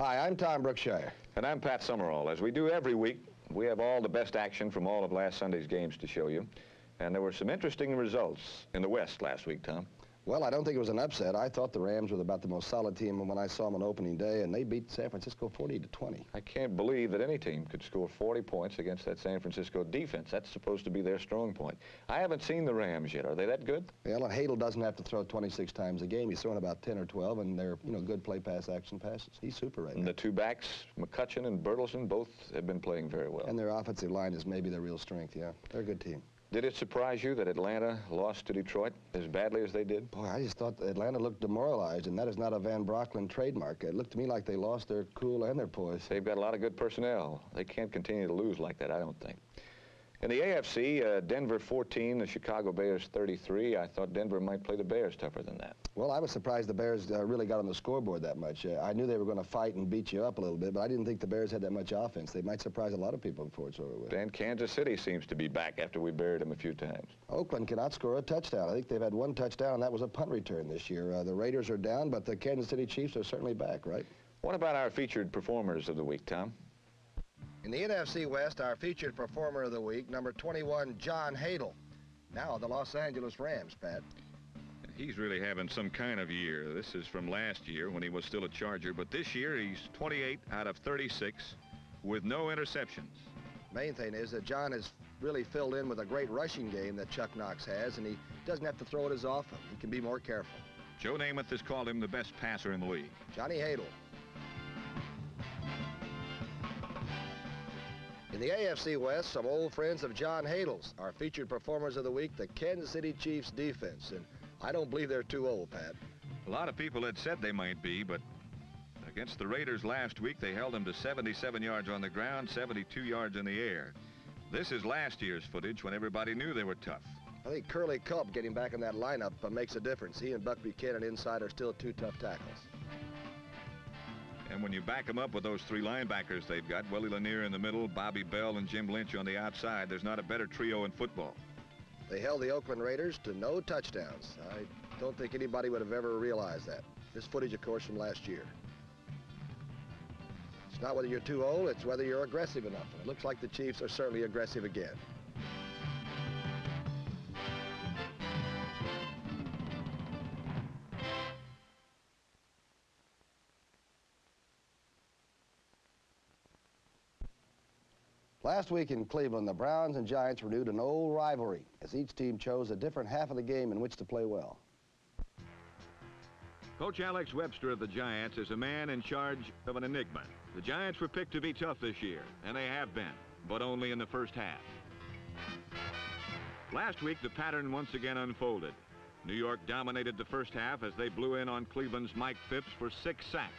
Hi, I'm Tom Brookshier. And I'm Pat Summerall. As we do every week, we have all the best action from all of last Sunday's games to show you. And there were some interesting results in the West last week, Tom. Well, I don't think it was an upset. I thought the Rams were about the most solid team when I saw them on opening day, and they beat San Francisco 40 to 20. I can't believe that any team could score 40 points against that San Francisco defense. That's supposed to be their strong point. I haven't seen the Rams yet. Are they that good? Well, and Hadl doesn't have to throw 26 times a game. He's throwing about 10 or 12, and they're, you know, good play pass action passes. He's super right and now. the two backs, McCutcheon and Bertelsen, both have been playing very well. And their offensive line is maybe their real strength, yeah. They're a good team. Did it surprise you that Atlanta lost to Detroit as badly as they did? Boy, I just thought Atlanta looked demoralized, and that is not a Van Brocklin trademark. It looked to me like they lost their cool and their poise. They've got a lot of good personnel. They can't continue to lose like that, I don't think. In the AFC, uh, Denver 14, the Chicago Bears 33. I thought Denver might play the Bears tougher than that. Well, I was surprised the Bears uh, really got on the scoreboard that much. Uh, I knew they were going to fight and beat you up a little bit, but I didn't think the Bears had that much offense. They might surprise a lot of people before it's over with. And Kansas City seems to be back after we buried them a few times. Oakland cannot score a touchdown. I think they've had one touchdown, and that was a punt return this year. Uh, the Raiders are down, but the Kansas City Chiefs are certainly back, right? What about our featured performers of the week, Tom? In the NFC West, our featured performer of the week, number 21, John Hadl. Now the Los Angeles Rams, Pat. He's really having some kind of year. This is from last year when he was still a Charger, but this year he's 28 out of 36 with no interceptions. Main thing is that John has really filled in with a great rushing game that Chuck Knox has, and he doesn't have to throw it as often. He can be more careful. Joe Namath has called him the best passer in the league. Johnny Hadl. In the AFC West, some old friends of John Hadl's, our featured performers of the week, the Kansas City Chiefs defense. And I don't believe they're too old, Pat. A lot of people had said they might be, but against the Raiders last week, they held them to 77 yards on the ground, 72 yards in the air. This is last year's footage when everybody knew they were tough. I think Curly Culp getting back in that lineup uh, makes a difference. He and Buck Buchanan inside are still two tough tackles. And when you back them up with those three linebackers they've got, Willie Lanier in the middle, Bobby Bell, and Jim Lynch on the outside, there's not a better trio in football. They held the Oakland Raiders to no touchdowns. I don't think anybody would have ever realized that. This footage, of course, from last year. It's not whether you're too old, it's whether you're aggressive enough. It looks like the Chiefs are certainly aggressive again. Last week in Cleveland, the Browns and Giants renewed an old rivalry as each team chose a different half of the game in which to play well. Coach Alex Webster of the Giants is a man in charge of an enigma. The Giants were picked to be tough this year, and they have been, but only in the first half. Last week, the pattern once again unfolded. New York dominated the first half as they blew in on Cleveland's Mike Phipps for six sacks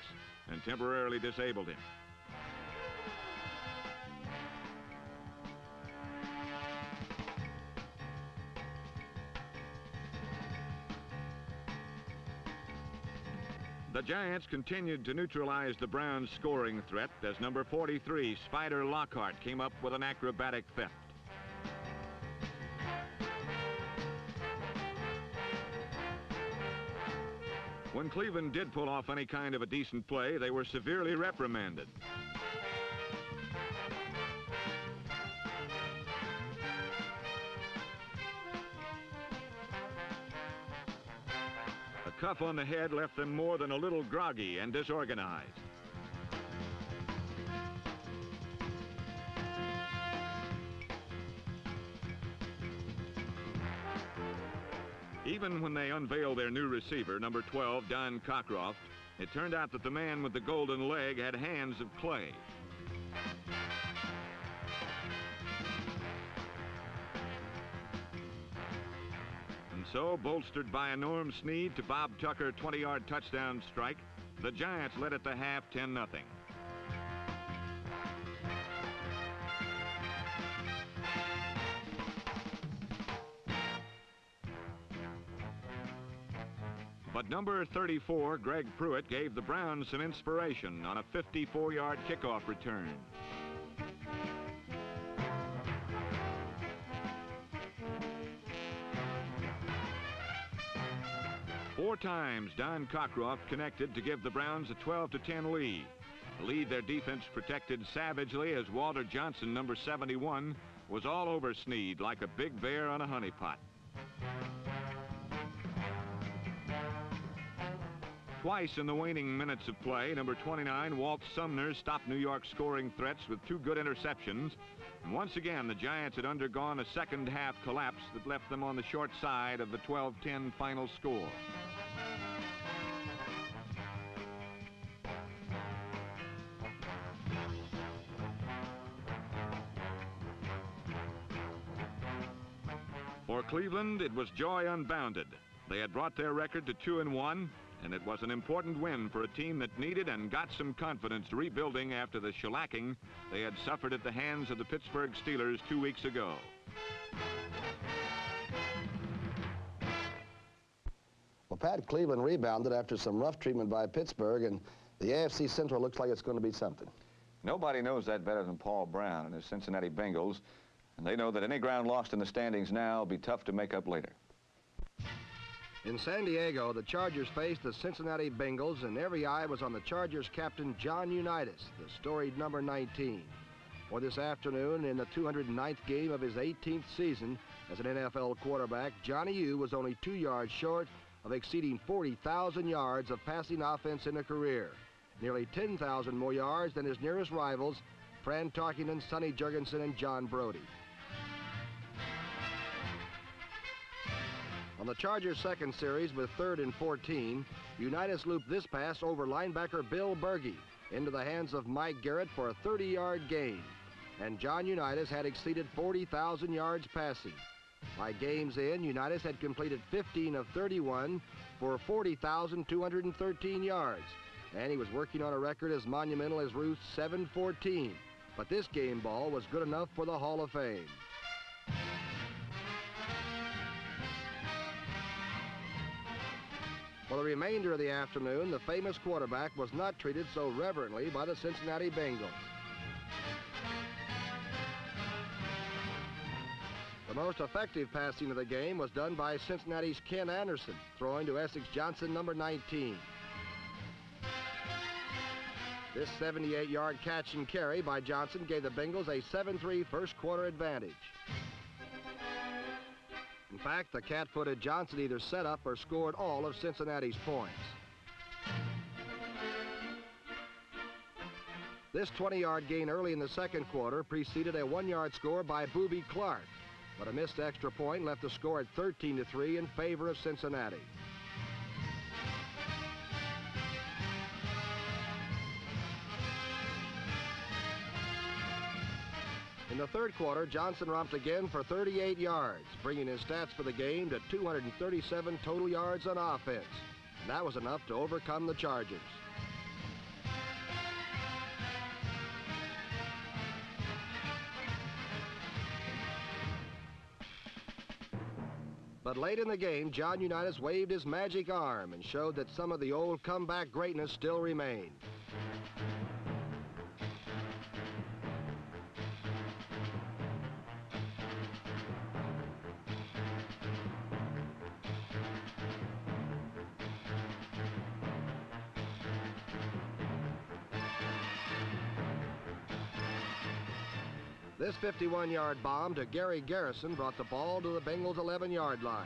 and temporarily disabled him. The Giants continued to neutralize the Browns' scoring threat as number 43, Spider Lockhart, came up with an acrobatic theft. When Cleveland did pull off any kind of a decent play, they were severely reprimanded. Cuff on the head left them more than a little groggy and disorganized. Even when they unveiled their new receiver, number 12, Don Cockroft, it turned out that the man with the golden leg had hands of clay. So, bolstered by a Norm Snead to Bob Tucker 20-yard touchdown strike, the Giants led at the half 10-0. But number 34, Greg Pruitt, gave the Browns some inspiration on a 54-yard kickoff return. Four times Don Cockroft connected to give the Browns a 12 to 10 lead. The lead their defense protected savagely as Walter Johnson, number 71, was all over Snead like a big bear on a honeypot. Twice in the waning minutes of play, number 29, Walt Sumner, stopped New York's scoring threats with two good interceptions. And once again, the Giants had undergone a second half collapse that left them on the short side of the 12-10 final score. Cleveland, it was joy unbounded. They had brought their record to 2 and 1, and it was an important win for a team that needed and got some confidence rebuilding after the shellacking they had suffered at the hands of the Pittsburgh Steelers two weeks ago. Well, Pat, Cleveland rebounded after some rough treatment by Pittsburgh, and the AFC Central looks like it's going to be something. Nobody knows that better than Paul Brown and his Cincinnati Bengals, and they know that any ground lost in the standings now will be tough to make up later. In San Diego, the Chargers faced the Cincinnati Bengals, and every eye was on the Chargers captain John Unitas, the storied number 19. For this afternoon, in the 209th game of his 18th season as an NFL quarterback, Johnny U was only two yards short of exceeding 40,000 yards of passing offense in a career, nearly 10,000 more yards than his nearest rivals, Fran Tarkenton, Sonny Jurgensen, and John Brodie. On the Chargers' second series with third and 14, Unitas looped this pass over linebacker Bill Bergey into the hands of Mike Garrett for a 30-yard gain. And John Unitas had exceeded 40,000 yards passing. By game's end, Unitas had completed 15 of 31 for 40,213 yards. And he was working on a record as monumental as Ruth's 714. But this game ball was good enough for the Hall of Fame. For the remainder of the afternoon, the famous quarterback was not treated so reverently by the Cincinnati Bengals. The most effective passing of the game was done by Cincinnati's Ken Anderson, throwing to Essex Johnson, number 19. This 78-yard catch and carry by Johnson gave the Bengals a 7-3 first quarter advantage. In fact, the cat-footed Johnson either set up or scored all of Cincinnati's points. This 20-yard gain early in the second quarter preceded a one-yard score by Boobie Clark, but a missed extra point left the score at 13-3 in favor of Cincinnati. In the third quarter, Johnson romped again for 38 yards, bringing his stats for the game to 237 total yards on offense. And that was enough to overcome the Chargers. But late in the game, John Unitas waved his magic arm and showed that some of the old comeback greatness still remained. 51-yard bomb to Gary Garrison brought the ball to the Bengals' 11-yard line.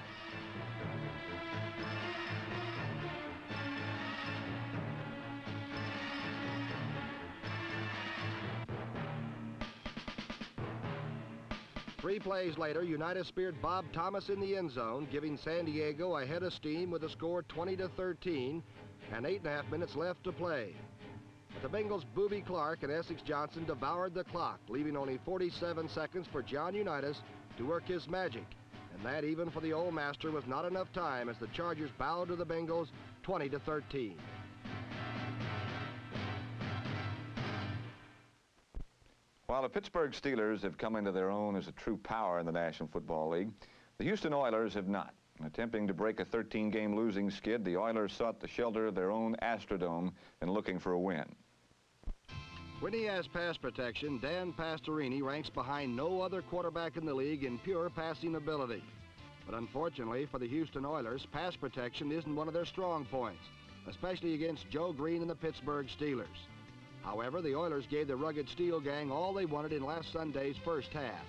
Three plays later, Unitas speared Bob Thomas in the end zone, giving San Diego a head of steam with a score 20 to 13 and eight and a half minutes left to play. But the Bengals' Boobie Clark and Essex Johnson devoured the clock, leaving only 47 seconds for John Unitas to work his magic. And that, even for the old master, was not enough time as the Chargers bowed to the Bengals 20 to 13. While the Pittsburgh Steelers have come into their own as a true power in the National Football League, the Houston Oilers have not. Attempting to break a 13-game losing skid, the Oilers sought the shelter of their own Astrodome and looking for a win. When he has pass protection, Dan Pastorini ranks behind no other quarterback in the league in pure passing ability. But unfortunately for the Houston Oilers, pass protection isn't one of their strong points, especially against Joe Greene and the Pittsburgh Steelers. However, the Oilers gave the rugged Steel gang all they wanted in last Sunday's first half.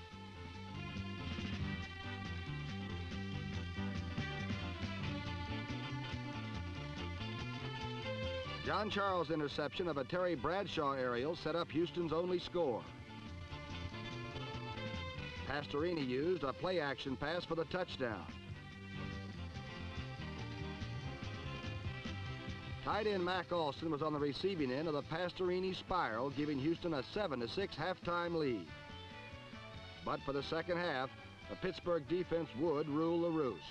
John Charles' interception of a Terry Bradshaw aerial set up Houston's only score. Pastorini used a play action pass for the touchdown. Tight end Mac Alston was on the receiving end of the Pastorini spiral, giving Houston a 7-6 halftime lead. But for the second half, the Pittsburgh defense would rule the roost.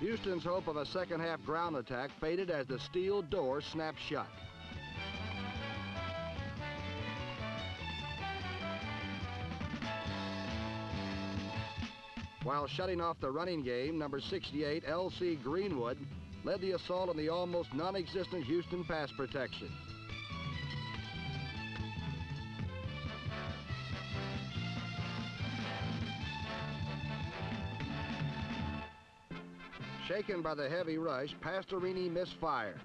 Houston's hope of a second half ground attack faded as the steel door snapped shut. While shutting off the running game, number 68, L.C. Greenwood, led the assault on the almost non-existent Houston pass protection. Shaken by the heavy rush, Pastorini misfired.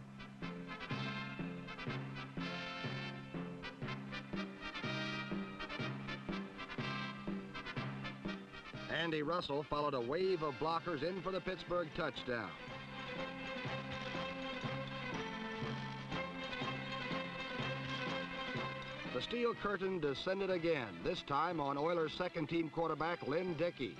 Andy Russell followed a wave of blockers in for the Pittsburgh touchdown. The steel curtain descended again, this time on Oilers' second-team quarterback, Lynn Dickey.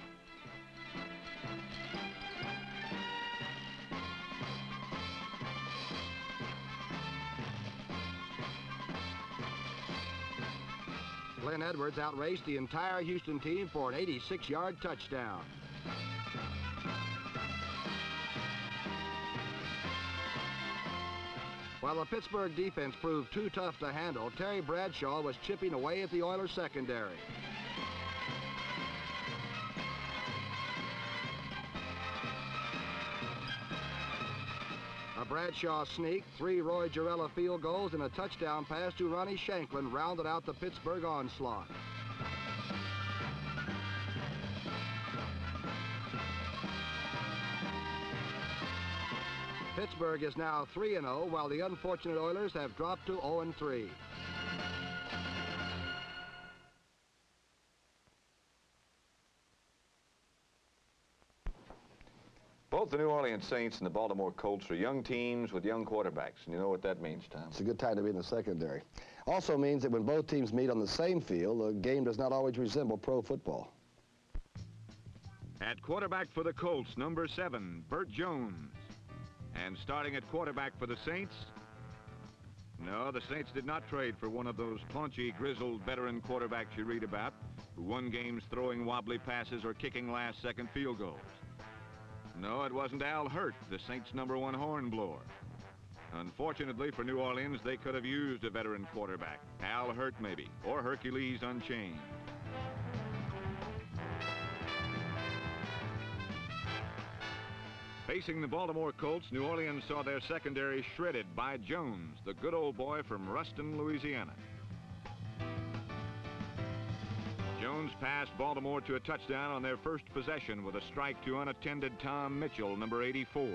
Glenn Edwards outraced the entire Houston team for an 86-yard touchdown. While the Pittsburgh defense proved too tough to handle, Terry Bradshaw was chipping away at the Oilers secondary. Bradshaw sneak, three Roy Gerela field goals, and a touchdown pass to Ronnie Shanklin rounded out the Pittsburgh onslaught. Pittsburgh is now 3-0, while the unfortunate Oilers have dropped to 0-3. The New Orleans Saints and the Baltimore Colts are young teams with young quarterbacks, and you know what that means, Tom. It's a good time to be in the secondary. Also means that when both teams meet on the same field, the game does not always resemble pro football. At quarterback for the Colts, number seven, Bert Jones. And starting at quarterback for the Saints, no, the Saints did not trade for one of those paunchy, grizzled veteran quarterbacks you read about, who won games throwing wobbly passes or kicking last-second field goals. No, it wasn't Al Hirt, the Saints' number one hornblower. Unfortunately for New Orleans, they could have used a veteran quarterback. Al Hirt, maybe, or Hercules Unchained. Facing the Baltimore Colts, New Orleans saw their secondary shredded by Jones, the good old boy from Ruston, Louisiana. Jones passed Baltimore to a touchdown on their first possession with a strike to unattended Tom Mitchell, number 84.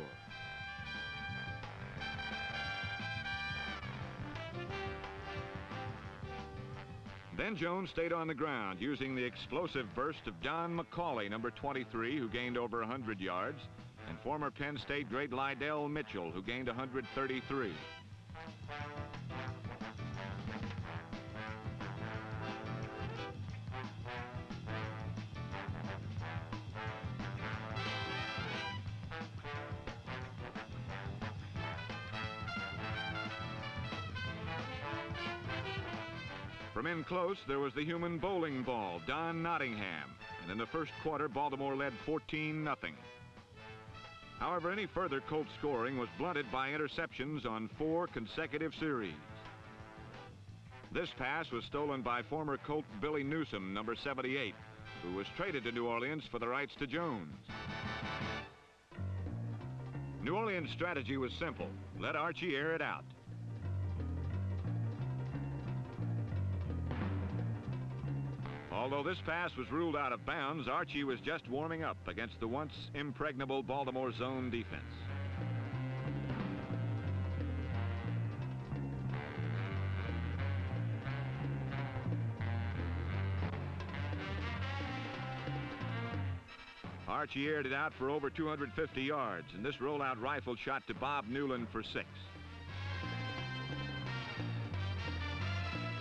Then Jones stayed on the ground using the explosive burst of Don McCauley, number 23, who gained over 100 yards, and former Penn State great Lydell Mitchell, who gained 133. From in close, there was the human bowling ball, Don Nottingham. And in the first quarter, Baltimore led 14-0. However, any further Colt scoring was blunted by interceptions on four consecutive series. This pass was stolen by former Colt Billy Newsome, number 78, who was traded to New Orleans for the rights to Jones. New Orleans' strategy was simple. Let Archie air it out. Although this pass was ruled out of bounds, Archie was just warming up against the once impregnable Baltimore zone defense. Archie aired it out for over 250 yards, and this rollout rifle shot to Bob Newland for six.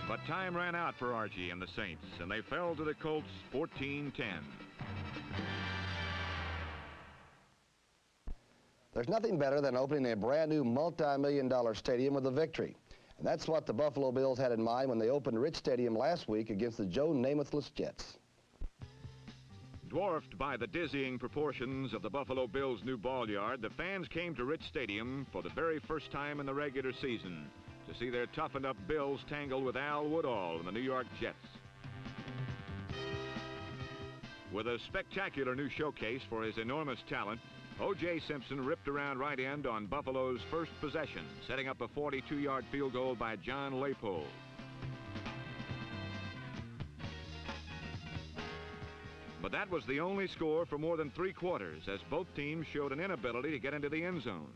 But time ran out for Archie and the Saints, and they fell to the Colts 14-10. There's nothing better than opening a brand new multi-million dollar stadium with a victory. And that's what the Buffalo Bills had in mind when they opened Rich Stadium last week against the Joe Namathless Jets. Dwarfed by the dizzying proportions of the Buffalo Bills' new ball yard, the fans came to Rich Stadium for the very first time in the regular season to see their toughened up Bills tangle with Al Woodall and the New York Jets. With a spectacular new showcase for his enormous talent, O.J. Simpson ripped around right end on Buffalo's first possession, setting up a 42-yard field goal by John Leypoldt. But that was the only score for more than three quarters as both teams showed an inability to get into the end zone.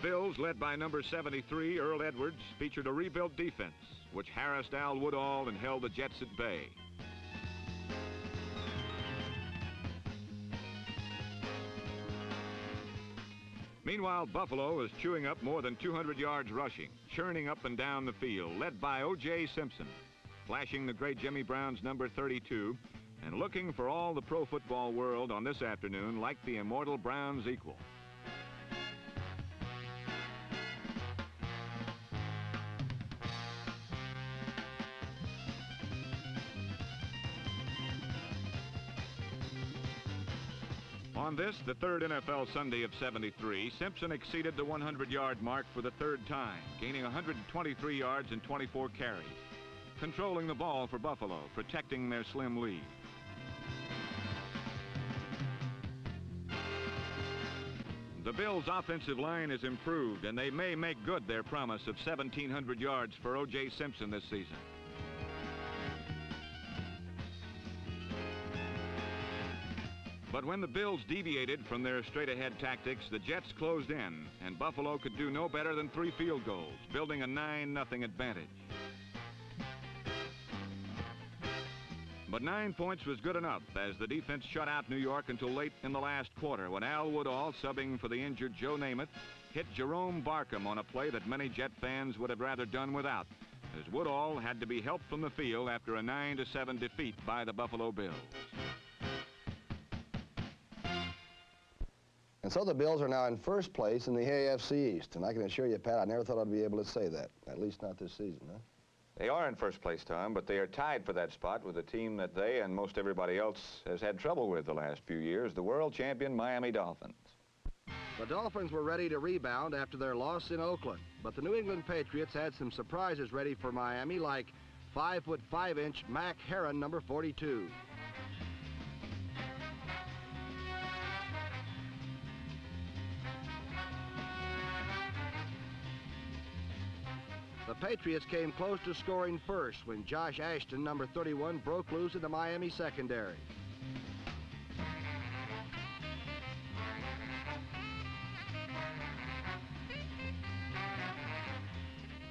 The Bills, led by number 73, Earl Edwards, featured a rebuilt defense, which harassed Al Woodall and held the Jets at bay. Meanwhile, Buffalo is chewing up more than 200 yards rushing, churning up and down the field, led by O.J. Simpson, flashing the great Jimmy Brown's number 32, and looking for all the pro football world on this afternoon like the immortal Brown's equal. On this, the third NFL Sunday of 73, Simpson exceeded the 100-yard mark for the third time, gaining 123 yards and 24 carries, controlling the ball for Buffalo, protecting their slim lead. The Bills' offensive line is improved, and they may make good their promise of 1,700 yards for O.J. Simpson this season. But when the Bills deviated from their straight-ahead tactics, the Jets closed in, and Buffalo could do no better than three field goals, building a 9-0 advantage. But nine points was good enough as the defense shut out New York until late in the last quarter when Al Woodall, subbing for the injured Joe Namath, hit Jerome Barkum on a play that many Jet fans would have rather done without, as Woodall had to be helped from the field after a 9-7 defeat by the Buffalo Bills. And so the Bills are now in first place in the AFC East. And I can assure you, Pat, I never thought I'd be able to say that. At least not this season, huh? They are in first place, Tom, but they are tied for that spot with a team that they and most everybody else has had trouble with the last few years, the world champion Miami Dolphins. The Dolphins were ready to rebound after their loss in Oakland, but the New England Patriots had some surprises ready for Miami, like 5 foot 5 inch Mack Herron, number 42. Patriots came close to scoring first when Josh Ashton, number 31, broke loose in the Miami secondary.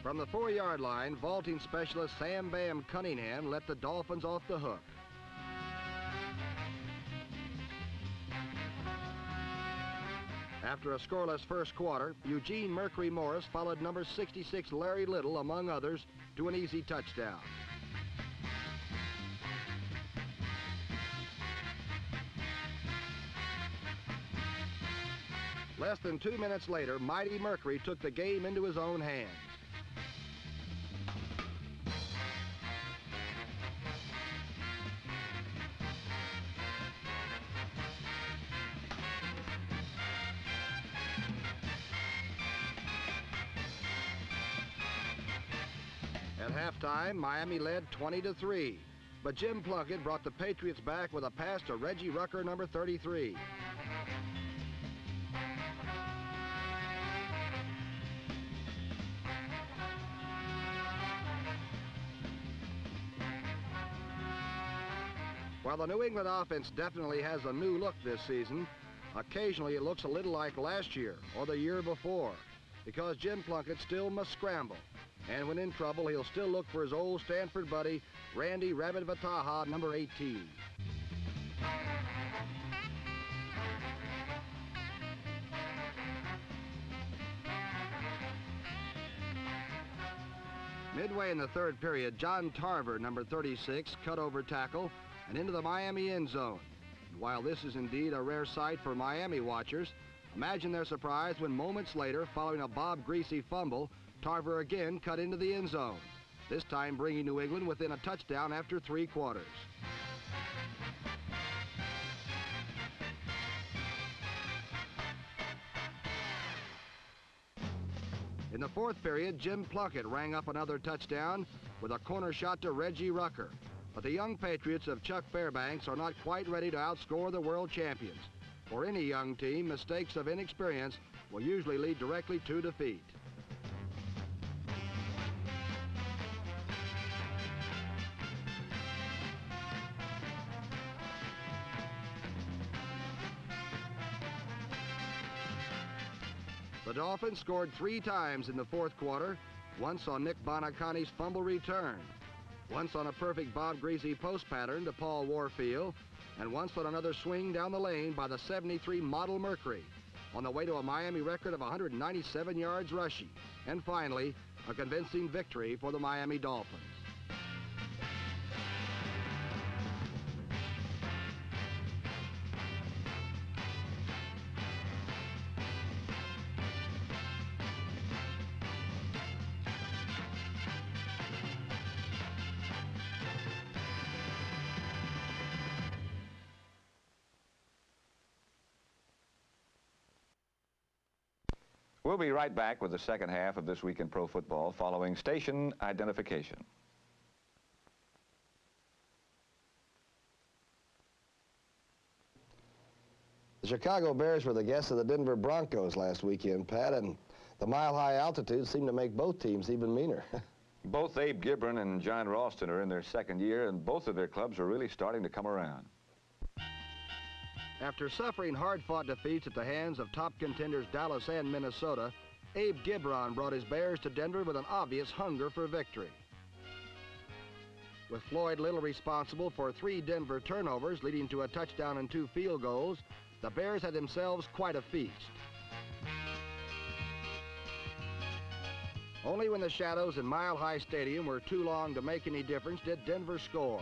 From the four-yard line, vaulting specialist Sam Bam Cunningham let the Dolphins off the hook. After a scoreless first quarter, Eugene Mercury Morris followed number 66 Larry Little, among others, to an easy touchdown. Less than two minutes later, Mighty Mercury took the game into his own hands. Miami led 20 to 3. But Jim Plunkett brought the Patriots back with a pass to Reggie Rucker, number 33. While the New England offense definitely has a new look this season, occasionally it looks a little like last year or the year before. because Jim Plunkett still must scramble. And when in trouble, he'll still look for his old Stanford buddy, Randy Rabbit Vataha, number 18. Midway in the third period, John Tarver, number 36, cut over tackle and into the Miami end zone. And while this is indeed a rare sight for Miami watchers, imagine their surprise when moments later, following a Bob Griese fumble, Tarver again cut into the end zone, this time bringing New England within a touchdown after three quarters. In the fourth period, Jim Plunkett rang up another touchdown with a corner shot to Reggie Rucker. But the young Patriots of Chuck Fairbanks are not quite ready to outscore the world champions. For any young team, mistakes of inexperience will usually lead directly to defeat. Dolphins scored three times in the fourth quarter, once on Nick Buoniconti's fumble return, once on a perfect Bob Griese post pattern to Paul Warfield, and once on another swing down the lane by the 73 Model Mercury on the way to a Miami record of 197 yards rushing. And finally, a convincing victory for the Miami Dolphins. We'll be right back with the second half of This Week in Pro Football following station identification. The Chicago Bears were the guests of the Denver Broncos last weekend, Pat, and the mile-high altitude seemed to make both teams even meaner. Both Abe Gibron and John Ralston are in their second year, and both of their clubs are really starting to come around. After suffering hard-fought defeats at the hands of top contenders Dallas and Minnesota, Abe Gibron brought his Bears to Denver with an obvious hunger for victory. With Floyd Little responsible for three Denver turnovers leading to a touchdown and two field goals, the Bears had themselves quite a feast. Only when the shadows in Mile High Stadium were too long to make any difference did Denver score.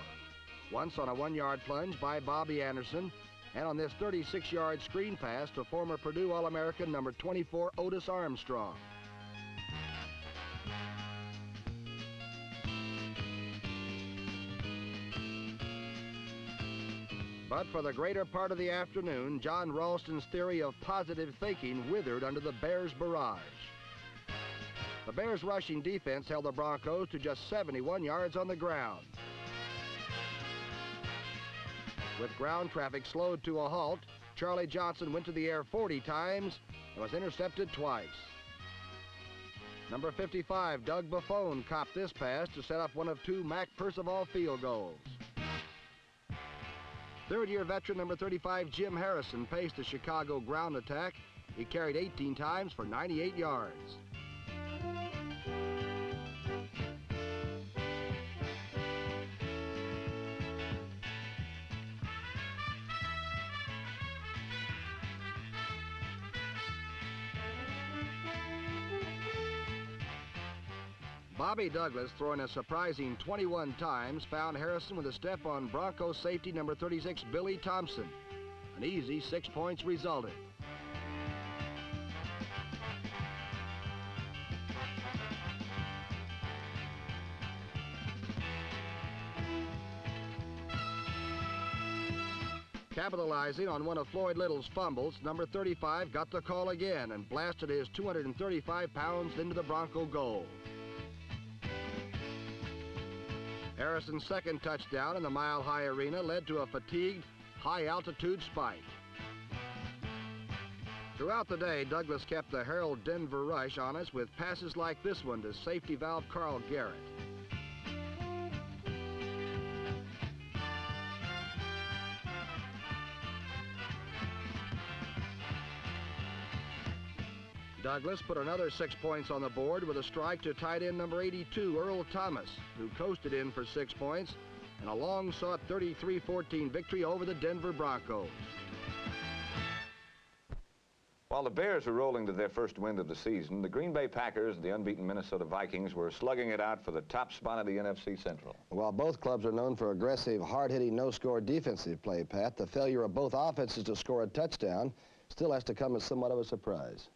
Once on a one-yard plunge by Bobby Anderson, and on this 36-yard screen pass to former Purdue All-American number 24 Otis Armstrong. But for the greater part of the afternoon, John Ralston's theory of positive thinking withered under the Bears' barrage. The Bears' rushing defense held the Broncos to just 71 yards on the ground. With ground traffic slowed to a halt, Charlie Johnson went to the air 40 times and was intercepted twice. Number 55, Doug Buffone, copped this pass to set up one of two Mac Percival field goals. Third-year veteran number 35, Jim Harrison, paced the Chicago ground attack. He carried 18 times for 98 yards. Bobby Douglas, throwing a surprising 21 times, found Harrison with a step on Bronco safety number 36, Billy Thompson. An easy six points resulted. Capitalizing on one of Floyd Little's fumbles, number 35 got the call again and blasted his 235 pounds into the Bronco goal. Harrison's second touchdown in the Mile High Arena led to a fatigued, high-altitude spike. Throughout the day, Douglas kept the Herald Denver Rush honest with passes like this one to safety valve Carl Garrett. Douglas put another six points on the board with a strike to tight end number 82, Earl Thomas, who coasted in for six points and a long-sought 33-14 victory over the Denver Broncos. While the Bears were rolling to their first win of the season, the Green Bay Packers and the unbeaten Minnesota Vikings were slugging it out for the top spot of the NFC Central. While both clubs are known for aggressive, hard-hitting, no-score defensive play, Pat, the failure of both offenses to score a touchdown still has to come as somewhat of a surprise.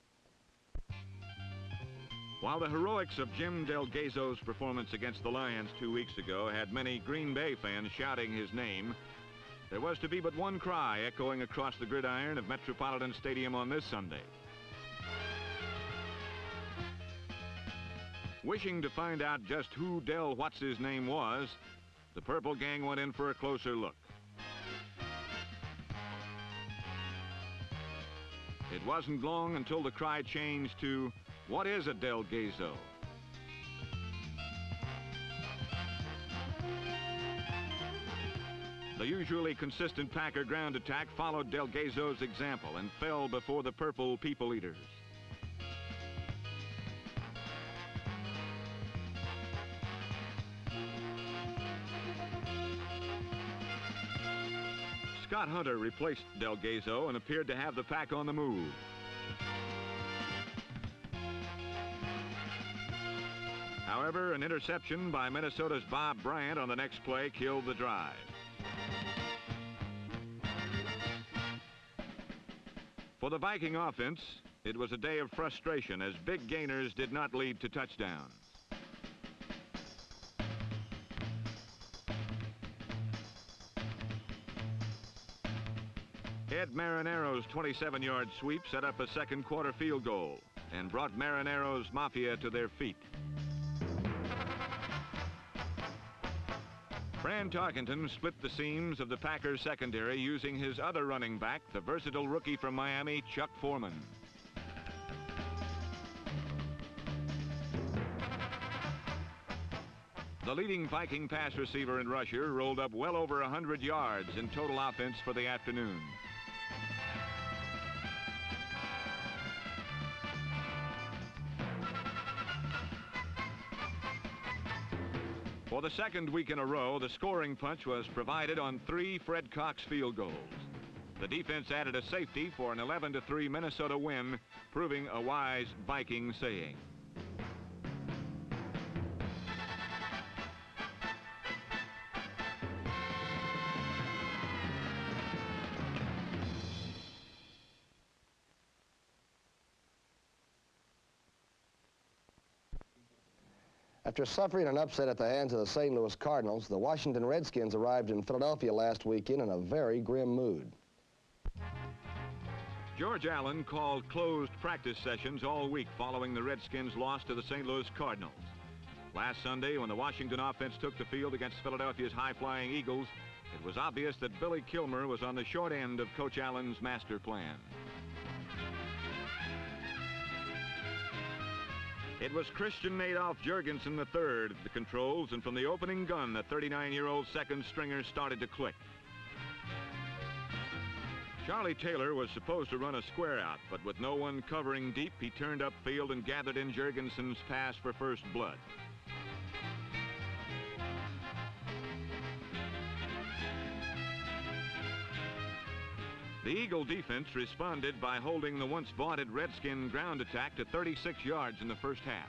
While the heroics of Jim Del Gaizo's performance against the Lions two weeks ago had many Green Bay fans shouting his name, there was to be but one cry echoing across the gridiron of Metropolitan Stadium on this Sunday. Wishing to find out just who Del What's-His-Name was, the Purple Gang went in for a closer look. It wasn't long until the cry changed to, what is a Del Gaizo? The usually consistent Packer ground attack followed Del Gaizo's example and fell before the purple people eaters. Scott Hunter replaced Del Gaizo and appeared to have the pack on the move. However, an interception by Minnesota's Bob Bryant on the next play killed the drive. For the Viking offense, it was a day of frustration as big gainers did not lead to touchdowns. Ed Marinaro's 27-yard sweep set up a second quarter field goal and brought Marinaro's Mafia to their feet. Fran Tarkenton split the seams of the Packers secondary using his other running back, the versatile rookie from Miami, Chuck Foreman. The leading Viking pass receiver and rusher rolled up well over 100 yards in total offense for the afternoon. For the second week in a row, the scoring punch was provided on three Fred Cox field goals. The defense added a safety for an 11-3 Minnesota win, proving a wise Viking saying. After suffering an upset at the hands of the St. Louis Cardinals, the Washington Redskins arrived in Philadelphia last weekend in a very grim mood. George Allen called closed practice sessions all week following the Redskins' loss to the St. Louis Cardinals. Last Sunday, when the Washington offense took the field against Philadelphia's high-flying Eagles, it was obvious that Billy Kilmer was on the short end of Coach Allen's master plan. It was Christian Adolph Jurgensen III at the controls, and from the opening gun, the 39-year-old second stringer started to click. Charlie Taylor was supposed to run a square out, but with no one covering deep, he turned upfield and gathered in Jurgensen's pass for first blood. The Eagle defense responded by holding the once vaunted Redskin ground attack to 36 yards in the first half.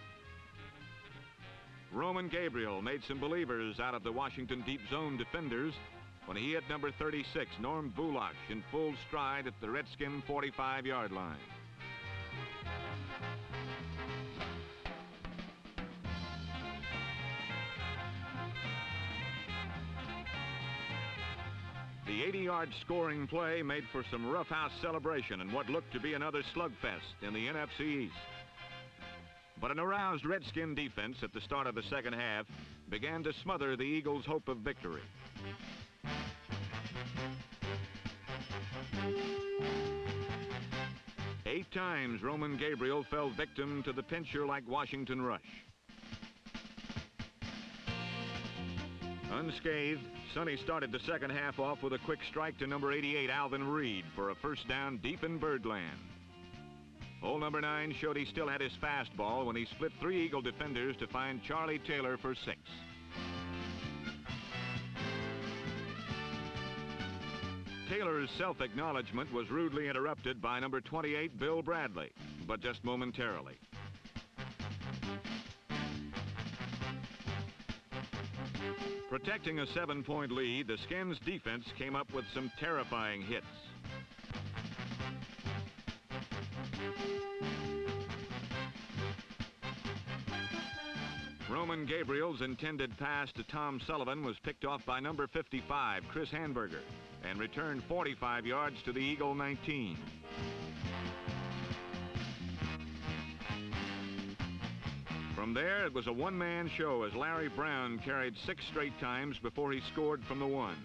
Roman Gabriel made some believers out of the Washington deep zone defenders when he hit number 36, Norm Bulaich, in full stride at the Redskin 45-yard line. The 80-yard scoring play made for some roughhouse celebration and what looked to be another slugfest in the NFC East. But an aroused Redskin defense at the start of the second half began to smother the Eagles' hope of victory. Eight times Roman Gabriel fell victim to the pincher-like Washington rush. Unscathed, Sonny started the second half off with a quick strike to number 88, Alvin Reed, for a first down deep in Birdland. Hole number nine showed he still had his fastball when he split three Eagle defenders to find Charlie Taylor for six. Taylor's self-acknowledgement was rudely interrupted by number 28, Bill Bradley, but just momentarily. Protecting a seven-point lead, the Skins defense came up with some terrifying hits. Roman Gabriel's intended pass to Tom Sullivan was picked off by number 55, Chris Hanburger, and returned 45 yards to the Eagle 19. From there, it was a one-man show as Larry Brown carried six straight times before he scored from the one.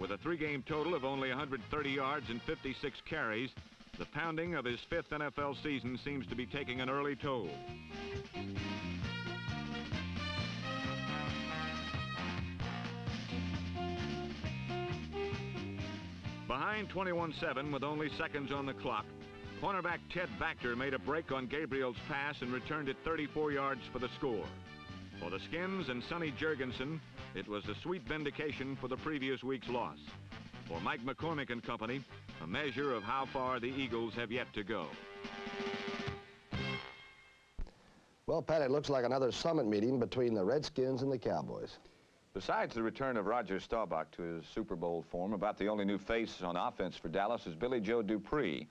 With a three-game total of only 130 yards and 56 carries, the pounding of his fifth NFL season seems to be taking an early toll. Behind 21-7 with only seconds on the clock, cornerback Ted Vactor made a break on Gabriel's pass and returned it 34 yards for the score. For the Skins and Sonny Jurgensen, it was a sweet vindication for the previous week's loss. For Mike McCormack and company, a measure of how far the Eagles have yet to go. Well, Pat, it looks like another summit meeting between the Redskins and the Cowboys. Besides the return of Roger Staubach to his Super Bowl form, about the only new face on offense for Dallas is Billy Joe Dupree,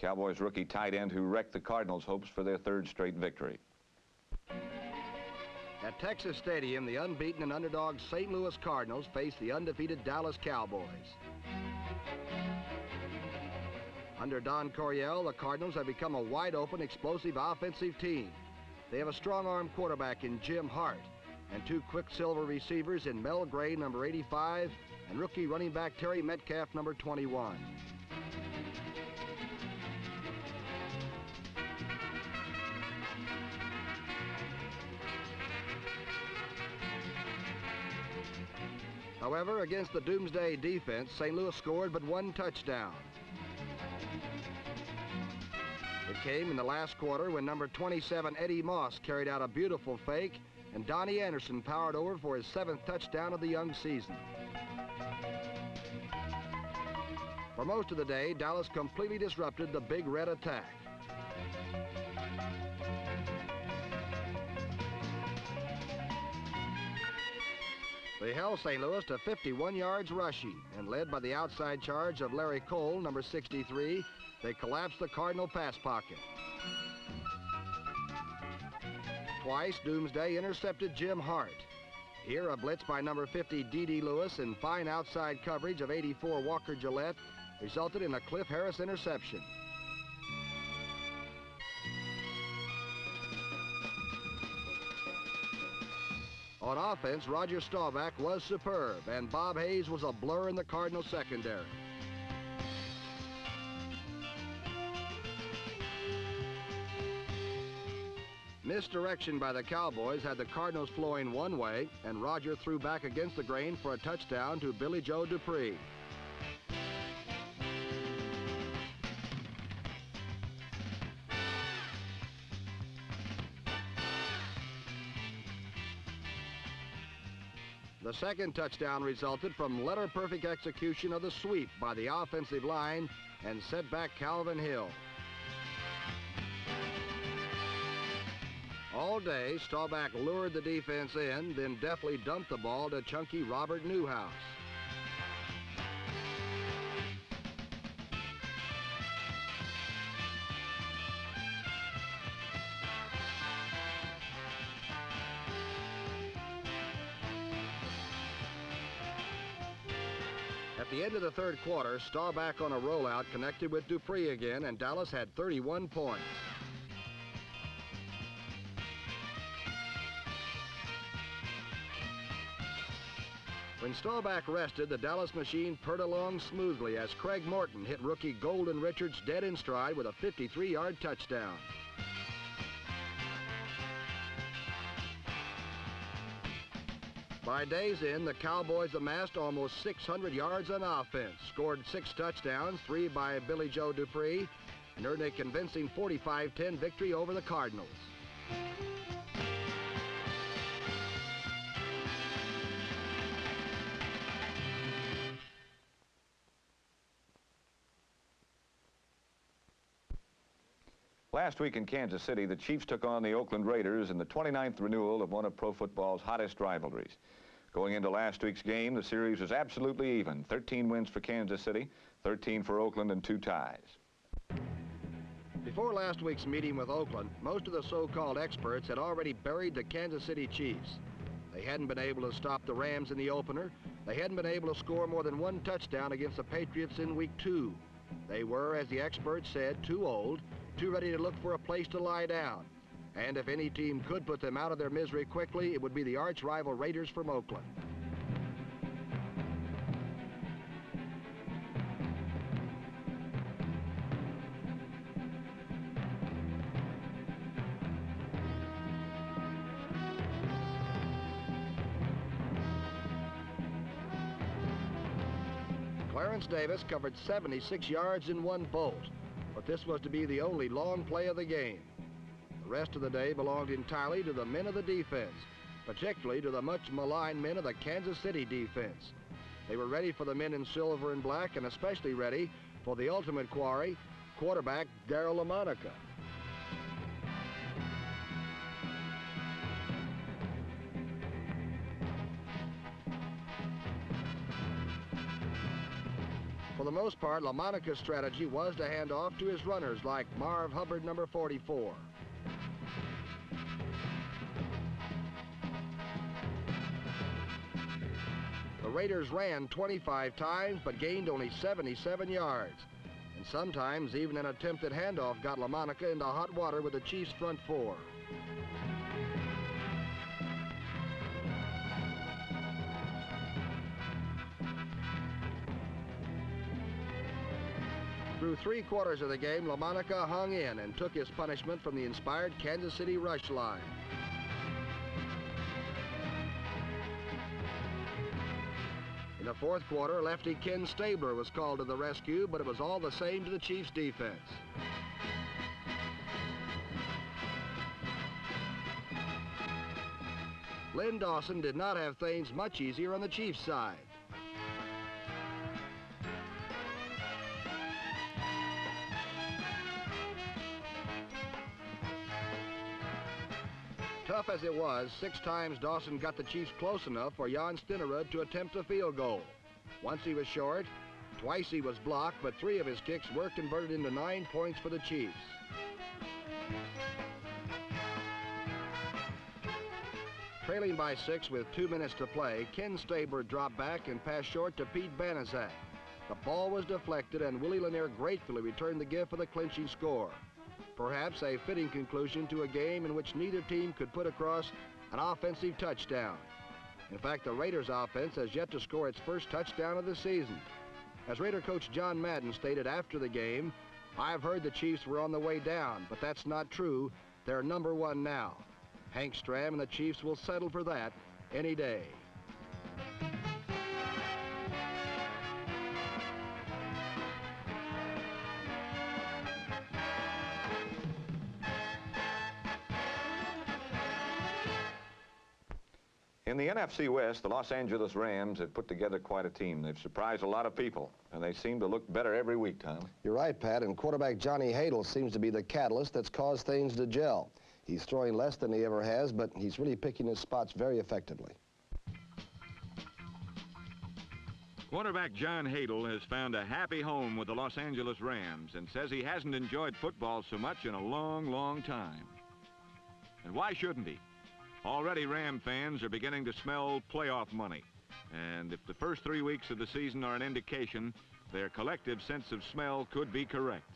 Cowboys rookie tight end who wrecked the Cardinals' hopes for their third straight victory. At Texas Stadium, the unbeaten and underdog St. Louis Cardinals face the undefeated Dallas Cowboys. Under Don Coryell, the Cardinals have become a wide-open, explosive offensive team. They have a strong-arm quarterback in Jim Hart, and two quicksilver receivers in Mel Gray, number 85, and rookie running back Terry Metcalf, number 21. However, against the Doomsday defense, St. Louis scored but one touchdown. It came in the last quarter when number 27 Eddie Moss carried out a beautiful fake and Donny Anderson powered over for his seventh touchdown of the young season. For most of the day, Dallas completely disrupted the Big Red attack. They held St. Louis to 51 yards rushing and led by the outside charge of Larry Cole, number 63, they collapsed the Cardinal pass pocket. Twice, Doomsday intercepted Jim Hart. Here, a blitz by number 50, D.D. Lewis, and fine outside coverage of 84 Walker Gillette resulted in a Cliff Harris interception. On offense, Roger Staubach was superb, and Bob Hayes was a blur in the Cardinal secondary. Misdirection by the Cowboys had the Cardinals flowing one way, and Roger threw back against the grain for a touchdown to Billy Joe Dupree. Second touchdown resulted from letter-perfect execution of the sweep by the offensive line and set back Calvin Hill. All day, Staubach lured the defense in, then deftly dumped the ball to chunky Robert Newhouse. At the third quarter, Staubach on a rollout connected with Dupree again, and Dallas had 31 points. When Staubach rested, the Dallas machine purred along smoothly as Craig Morton hit rookie Golden Richards dead in stride with a 53-yard touchdown. By day's end, the Cowboys amassed almost 600 yards on offense, scored six touchdowns, three by Billy Joe Dupree, and earned a convincing 45-10 victory over the Cardinals. Last week in Kansas City, the Chiefs took on the Oakland Raiders in the 29th renewal of one of pro football's hottest rivalries. Going into last week's game, the series was absolutely even. 13 wins for Kansas City, 13 for Oakland, and two ties. Before last week's meeting with Oakland, most of the so-called experts had already buried the Kansas City Chiefs. They hadn't been able to stop the Rams in the opener. They hadn't been able to score more than one touchdown against the Patriots in week two. They were, as the experts said, too old, too ready to look for a place to lie down. And if any team could put them out of their misery quickly, it would be the arch-rival Raiders from Oakland. Clarence Davis covered 76 yards in one bolt, but this was to be the only long play of the game. The rest of the day belonged entirely to the men of the defense, particularly to the much maligned men of the Kansas City defense. They were ready for the men in silver and black and especially ready for the ultimate quarry, quarterback Daryle Lamonica. For the most part, Lamonica's strategy was to hand off to his runners like Marv Hubbard, number 44. The Raiders ran 25 times but gained only 77 yards. And sometimes even an attempted handoff got Lamonica into hot water with the Chiefs' front four. Through three quarters of the game, Lamonica hung in and took his punishment from the inspired Kansas City rush line. In the fourth quarter, lefty Ken Stabler was called to the rescue, but it was all the same to the Chiefs' defense. Len Dawson did not have things much easier on the Chiefs' side. Tough as it was, six times Dawson got the Chiefs close enough for Jan Stenerud to attempt a field goal. Once he was short, twice he was blocked, but three of his kicks were converted into nine points for the Chiefs. Trailing by six with two minutes to play, Ken Stabler dropped back and passed short to Pete Banaszak. The ball was deflected and Willie Lanier gratefully returned the gift for the clinching score. Perhaps a fitting conclusion to a game in which neither team could put across an offensive touchdown. In fact, the Raiders offense has yet to score its first touchdown of the season. As Raider coach John Madden stated after the game, I've heard the Chiefs were on the way down, but that's not true. They're number one now. Hank Stram and the Chiefs will settle for that any day. In the NFC West, the Los Angeles Rams have put together quite a team. They've surprised a lot of people, and they seem to look better every week, Tom. You're right, Pat, and quarterback Johnny Hadl seems to be the catalyst that's caused things to gel. He's throwing less than he ever has, but he's really picking his spots very effectively. Quarterback John Hadl has found a happy home with the Los Angeles Rams and says he hasn't enjoyed football so much in a long, long time. And why shouldn't he? Already Ram fans are beginning to smell playoff money. And if the first three weeks of the season are an indication, their collective sense of smell could be correct.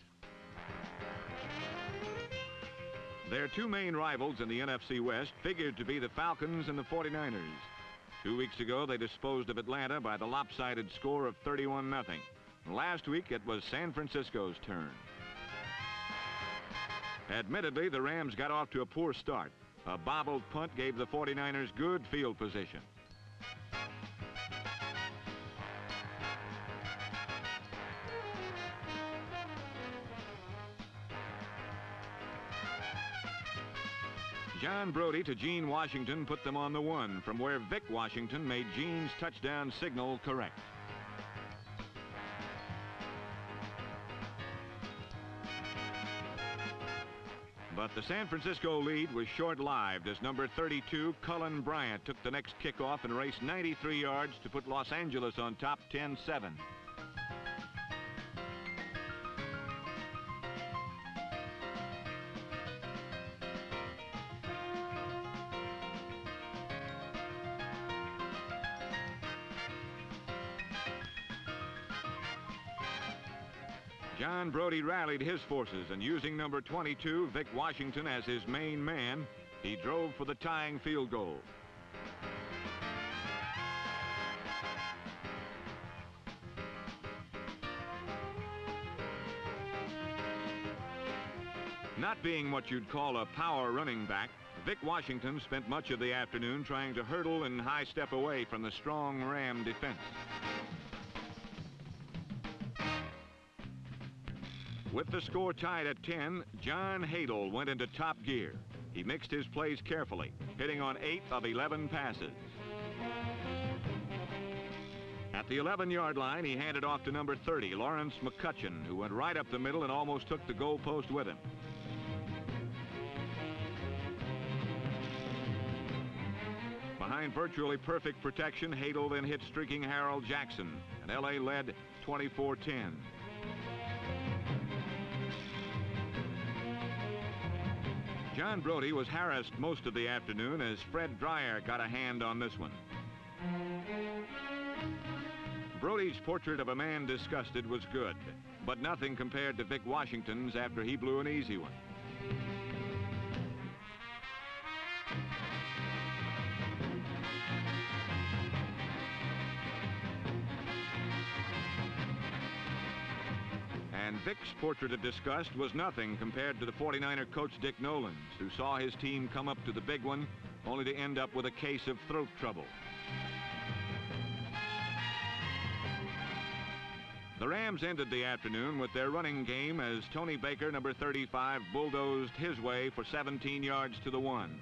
Their two main rivals in the NFC West figured to be the Falcons and the 49ers. Two weeks ago, they disposed of Atlanta by the lopsided score of 31-0. Last week, it was San Francisco's turn. Admittedly, the Rams got off to a poor start. A bobbled punt gave the 49ers good field position. John Brodie to Gene Washington put them on the one from where Vic Washington made Gene's touchdown signal correct. But the San Francisco lead was short-lived as number 32, Cullen Bryant, took the next kickoff and raced 93 yards to put Los Angeles on top 10-7. Brodie rallied his forces and using number 22, Vic Washington, as his main man, he drove for the tying field goal. Not being what you'd call a power running back, Vic Washington spent much of the afternoon trying to hurdle and high step away from the strong Ram defense. With the score tied at 10, John Hadl went into top gear. He mixed his plays carefully, hitting on 8 of 11 passes. At the 11-yard line, he handed off to number 30, Lawrence McCutcheon, who went right up the middle and almost took the goalpost with him. Behind virtually perfect protection, Hadl then hit streaking Harold Jackson, and L.A. led 24-10. John Brodie was harassed most of the afternoon as Fred Dryer got a hand on this one. Brodie's portrait of a man disgusted was good, but nothing compared to Vic Washington's after he blew an easy one. And Vic's portrait of disgust was nothing compared to the 49er coach Dick Nolan's, who saw his team come up to the big one only to end up with a case of throat trouble. The Rams ended the afternoon with their running game as Tony Baker, number 35, bulldozed his way for 17 yards to the one.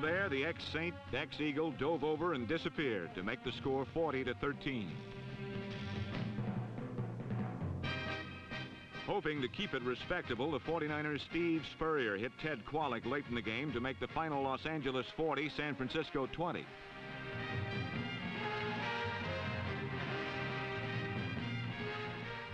From there, the ex-Saint, ex-Eagle dove over and disappeared to make the score 40 to 13. Hoping to keep it respectable, the 49ers' Steve Spurrier hit Ted Kwalick late in the game to make the final Los Angeles 40, San Francisco 20.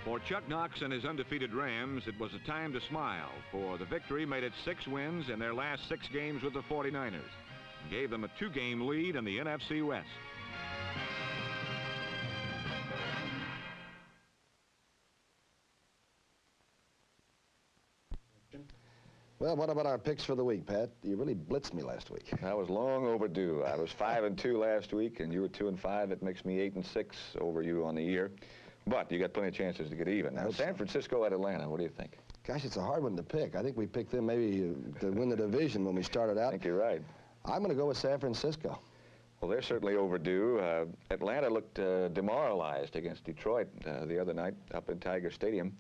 For Chuck Knox and his undefeated Rams, it was a time to smile, for the victory made it six wins in their last six games with the 49ers and gave them a two-game lead in the NFC West. Well, what about our picks for the week, Pat? You really blitzed me last week. I was long overdue. I was five and two last week, and you were two and five. It makes me eight and six over you on the year. But you got plenty of chances to get even. Now, San Francisco at Atlanta, what do you think? Gosh, it's a hard one to pick. I think we picked them maybe uh, to win the division when we started out. I think you're right. I'm going to go with San Francisco. Well, they're certainly overdue. Uh, Atlanta looked uh, demoralized against Detroit uh, the other night up in Tiger Stadium.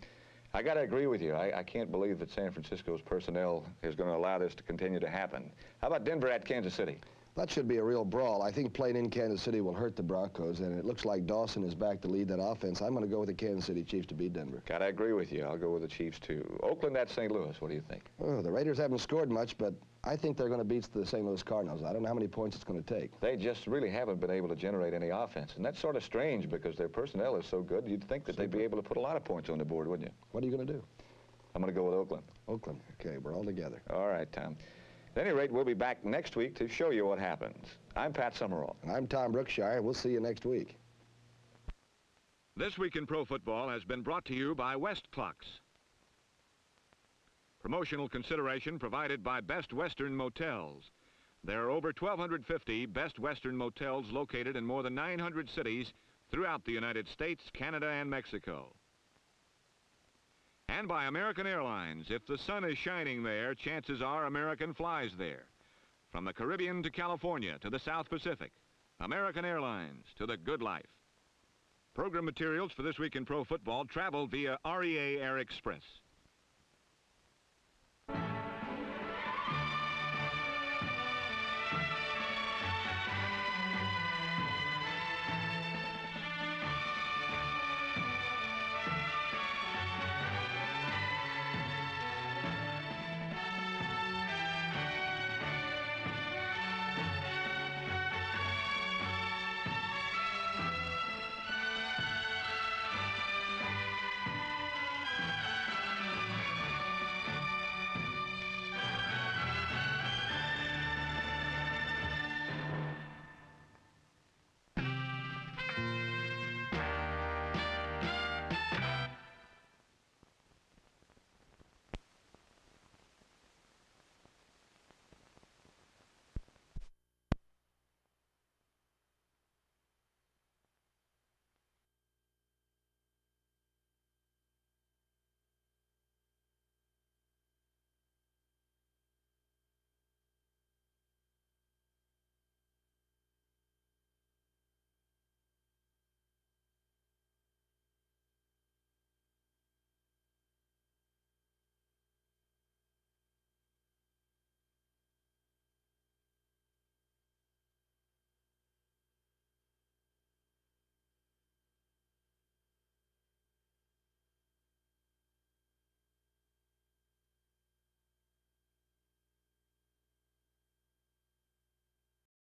I got to agree with you. I, I, can't believe that San Francisco's personnel is going to allow this to continue to happen. How about Denver at Kansas City? That should be a real brawl. I think playing in Kansas City will hurt the Broncos, and it looks like Dawson is back to lead that offense. I'm going to go with the Kansas City Chiefs to beat Denver. Got to agree with you. I'll go with the Chiefs, too. Oakland at St. Louis. What do you think? Oh, the Raiders haven't scored much, but I think they're going to beat the St. Louis Cardinals. I don't know how many points it's going to take. They just really haven't been able to generate any offense, and that's sort of strange because their personnel is so good. You'd think that Super. they'd be able to put a lot of points on the board, wouldn't you? What are you going to do? I'm going to go with Oakland. Oakland. Okay, we're all together. All right, Tom. At any rate, we'll be back next week to show you what happens. I'm Pat Summerall. And I'm Tom Brookshier. We'll see you next week. This Week in Pro Football has been brought to you by Westclox. Promotional consideration provided by Best Western Motels. There are over 1,250 Best Western Motels located in more than 900 cities throughout the United States, Canada, and Mexico. And by American Airlines. If the sun is shining there, chances are American flies there. From the Caribbean to California to the South Pacific, American Airlines to the good life. Program materials for This Week in Pro Football travel via REA Air Express.